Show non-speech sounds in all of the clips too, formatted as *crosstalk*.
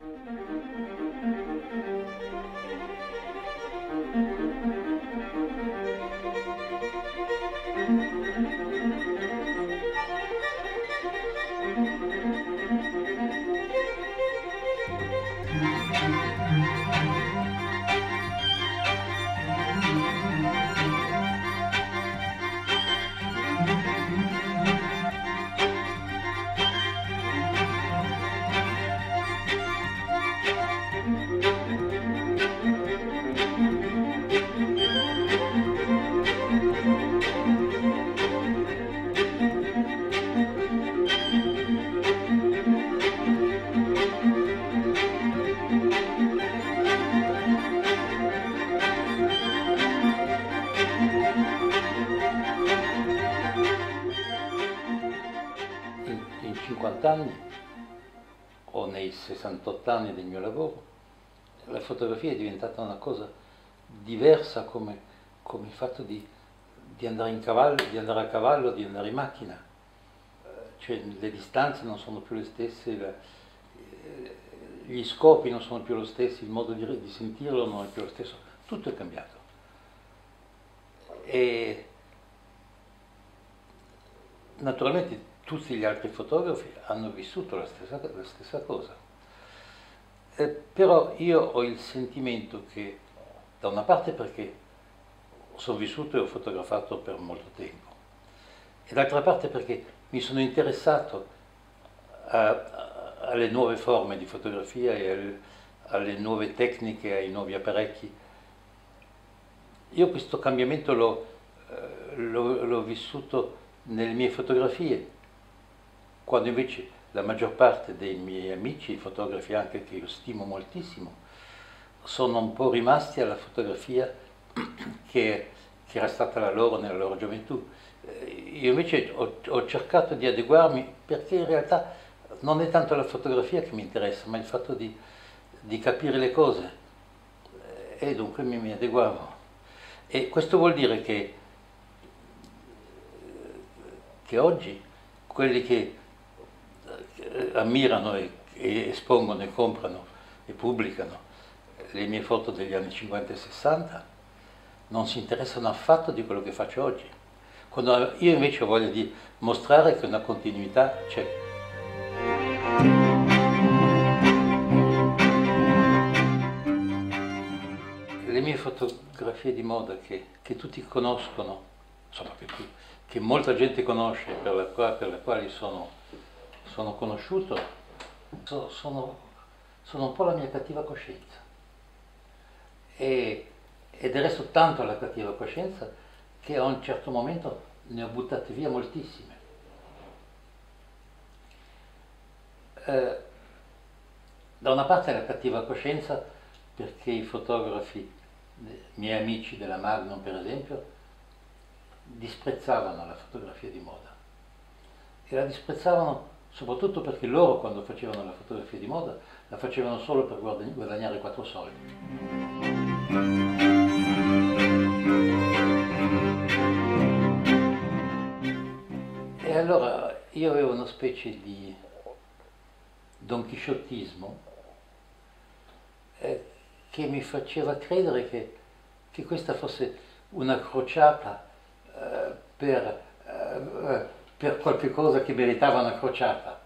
In, 68 anni del mio lavoro, la fotografia è diventata una cosa diversa come, come il fatto di, di andare cavallo, di andare a cavallo, di andare in macchina. Cioè le distanze non sono più le stesse, la- eh, gli scopi non sono più lo stesso, il modo di, di sentirlo non è più lo stesso, tutto è cambiato. E naturalmente tutti gli altri fotografi hanno vissuto la stessa, la stessa cosa. Eh, però io ho il sentimento che, da una parte perché sono vissuto e ho fotografato per molto tempo, e d'altra parte perché mi sono interessato a- a- alle nuove forme di fotografia e al- alle nuove tecniche, ai nuovi apparecchi. Io questo cambiamento l'ho, eh, vissuto nelle mie fotografie, quando invece la maggior parte dei miei amici, fotografi anche che io stimo moltissimo, sono un po' rimasti alla fotografia *clears throat* che, che era stata la loro nella loro gioventù. Eh, Io invece ho, ho cercato di adeguarmi perché in realtà non è tanto la fotografia che mi interessa, ma il fatto di, di capire le cose. Eh, E dunque mi, mi adeguavo. E questo vuol dire che, che oggi quelli che ammirano e, e espongono e comprano e pubblicano le mie foto degli anni 50 e 60 non si interessano affatto di quello che faccio oggi. Quando io invece ho voglia di mostrare che una continuità c'è. Le mie fotografie di moda che, che tutti conoscono, insomma che, che molta gente conosce, per la, per la quale sono, sono conosciuto, so- sono, sono un po' la mia cattiva coscienza. E, ed resto tanto la cattiva coscienza che a un certo momento ne ho buttate via moltissime. Eh, da una parte la cattiva coscienza perché i fotografi, miei amici della Magnum per esempio, disprezzavano la fotografia di moda. E la disprezzavano soprattutto perché loro quando facevano la fotografia di moda la facevano solo per guadagn- guadagnare quattro soldi. E allora io avevo una specie di don chisciottismo eh, che mi faceva credere che, che questa fosse una crociata eh, per, eh, per qualche cosa che meritava una crociata,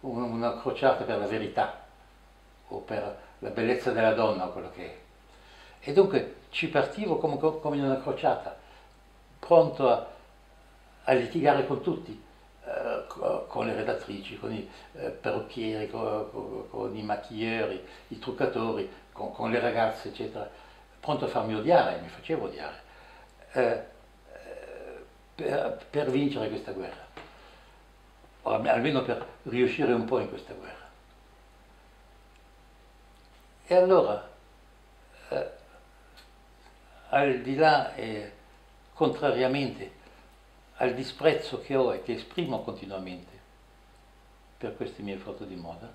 un- una crociata per la verità o per la bellezza della donna o quello che è. E dunque ci partivo come, come in una crociata, pronto a, a litigare con tutti, eh, co- con le redattrici, con i eh, parrucchieri, co- co- con, i macchieri, i truccatori, con, con le ragazze, eccetera, pronto a farmi odiare, mi facevo odiare, eh, eh, per, per vincere questa guerra, almeno per riuscire un po' in questa guerra. E allora, eh, al di là e contrariamente al disprezzo che ho e che esprimo continuamente per queste mie foto di moda,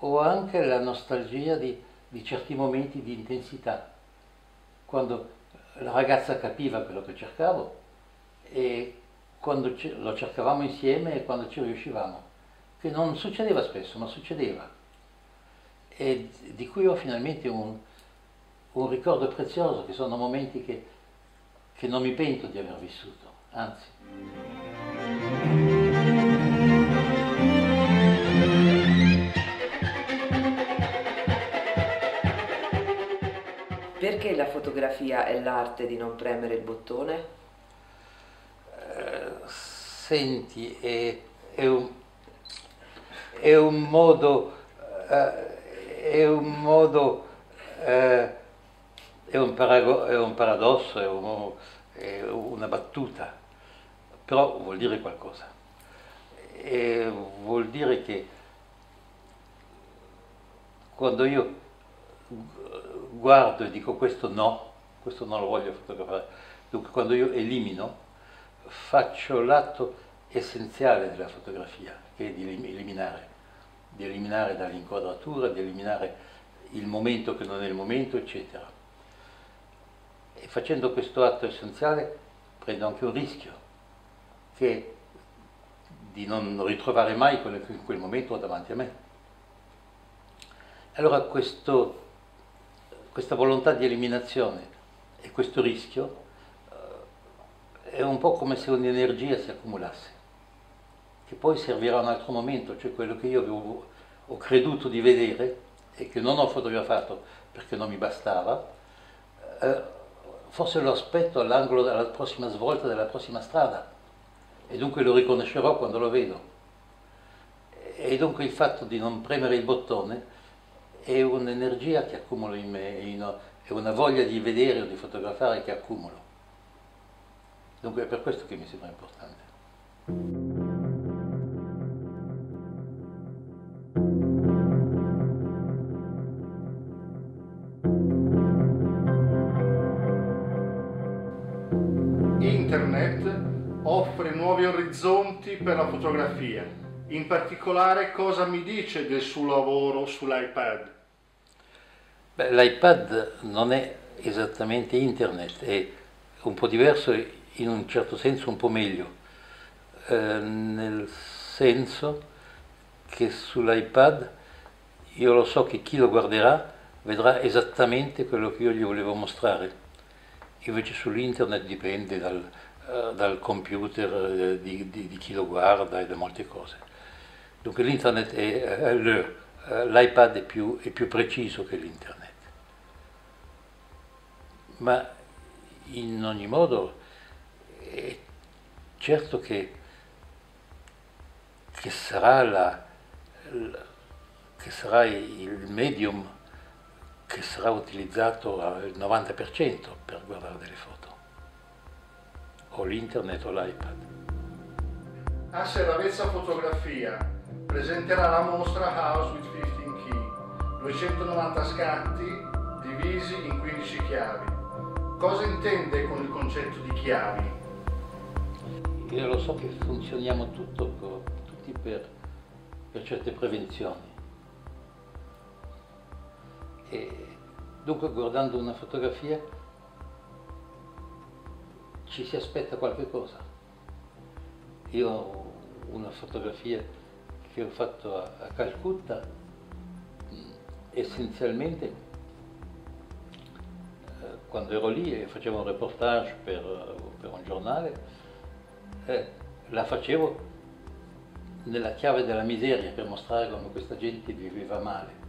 ho anche la nostalgia di, di certi momenti di intensità, quando la ragazza capiva quello che cercavo e quando lo cercavamo insieme e quando ci riuscivamo, che non succedeva spesso, ma succedeva. e di cui ho finalmente un, un ricordo prezioso, che sono momenti che, che non mi pento di aver vissuto, anzi. Perché la fotografia è l'arte di non premere il bottone? Senti, è, è, un, è, un, modo, eh, è un modo, eh, è, un parago, è un paradosso, è, un, è, una battuta, però vuol dire qualcosa. E vuol dire che quando io guardo e dico questo no, questo non lo voglio fotografare. Dunque quando io elimino faccio l'atto essenziale della fotografia, che è di eliminare, di eliminare dall'inquadratura, di eliminare il momento che non è il momento, eccetera. E facendo questo atto essenziale prendo anche un rischio, che è di non ritrovare mai quello quel momento davanti a me. Allora questo questa volontà di eliminazione e questo rischio è un po' come se un'energia si accumulasse, che poi servirà a un altro momento, cioè quello che io avevo, ho creduto di vedere e che non ho fotografato perché non mi bastava, eh, forse lo aspetto all'angolo della prossima svolta della prossima strada e dunque lo riconoscerò quando lo vedo. E dunque il fatto di non premere il bottone è un'energia che accumulo in me, è una voglia di vedere o di fotografare che accumulo. Dunque è per questo che mi sembra importante. Internet offre nuovi orizzonti per la fotografia. In particolare cosa mi dice del suo lavoro sull'iPad? Beh, L'iPad non è esattamente internet, è un po' diverso in un certo senso un po' meglio, eh, nel senso che sull'iPad io lo so che chi lo guarderà vedrà esattamente quello che io gli volevo mostrare, invece sull'internet dipende dal, uh, dal computer uh, di, di, di, chi lo guarda e da molte cose. Dunque l'internet è, uh, l'iPad è più, è più preciso che l'internet ma in ogni modo è certo che, che, sarà, la, la, che sarà il medium che sarà utilizzato al 90% per guardare delle foto, o l'internet o l'iPad. Asse Ravezza Fotografia presenterà la mostra House with 15 Key, 290 scatti divisi in 15 chiavi Cosa intende con il concetto di chiavi? Io lo so che funzioniamo tutto, tutti per, per certe prevenzioni. E dunque guardando una fotografia ci si aspetta qualche cosa. Io ho una fotografia che ho fatto a, a Calcutta, essenzialmente quando ero lì e facevo un reportage per, per un giornale, eh, la facevo nella chiave della miseria per mostrare come questa gente viveva male.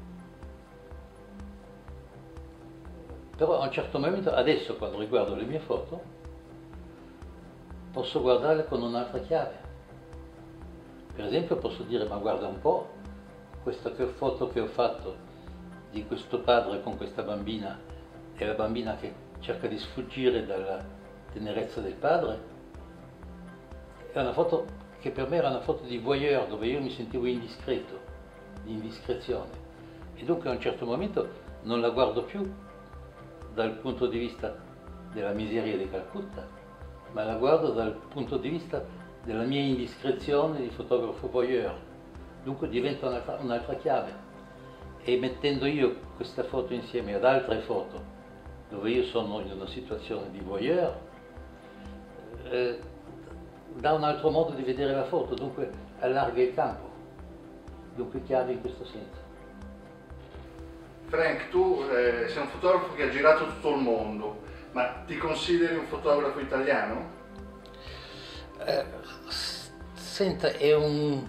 Però a un certo momento, adesso quando riguardo le mie foto, posso guardarle con un'altra chiave. Per esempio posso dire, ma guarda un po', questa foto che ho fatto di questo padre con questa bambina è la bambina che cerca di sfuggire dalla tenerezza del padre. È una foto che per me era una foto di voyeur, dove io mi sentivo indiscreto, di indiscrezione. E dunque a un certo momento non la guardo più dal punto di vista della miseria di Calcutta, ma la guardo dal punto di vista della mia indiscrezione di fotografo voyeur. Dunque diventa un'altra, un'altra chiave. E mettendo io questa foto insieme ad altre foto dove io sono in una situazione di voyeur, eh, dà un altro modo di vedere la foto, dunque allarga il campo, dunque chiave in questo senso. Frank, tu eh, sei un fotografo che ha girato tutto il mondo, ma ti consideri un fotografo italiano? Eh, senta, è un,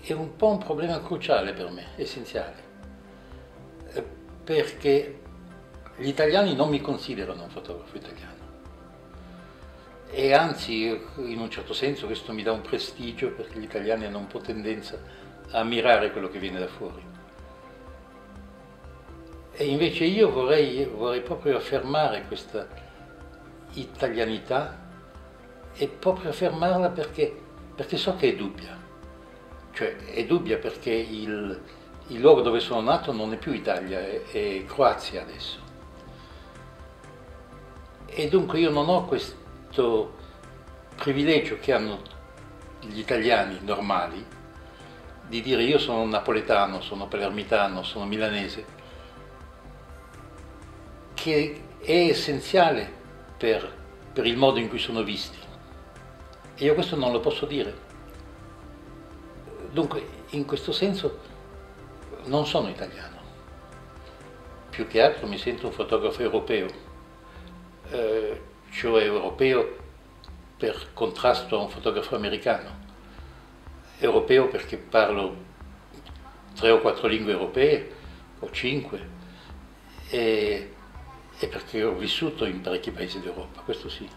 è un po' un problema cruciale per me, essenziale, eh, perché gli italiani non mi considerano un fotografo italiano e anzi in un certo senso questo mi dà un prestigio perché gli italiani hanno un po' tendenza a ammirare quello che viene da fuori. E invece io vorrei, vorrei proprio affermare questa italianità e proprio affermarla perché, perché so che è dubbia. Cioè è dubbia perché il, il luogo dove sono nato non è più Italia, è, è Croazia adesso. E dunque io non ho questo privilegio che hanno gli italiani normali di dire io sono napoletano, sono palermitano, sono milanese, che è essenziale per, per il modo in cui sono visti. E io questo non lo posso dire. Dunque, in questo senso non sono italiano. Più che altro mi sento un fotografo europeo, eh, cioè europeo per contrasto a un fotografo americano. Europeo perché parlo tre o quattro lingue europee, o cinque, e, e perché ho vissuto in parecchi paesi d'Europa, questo sì.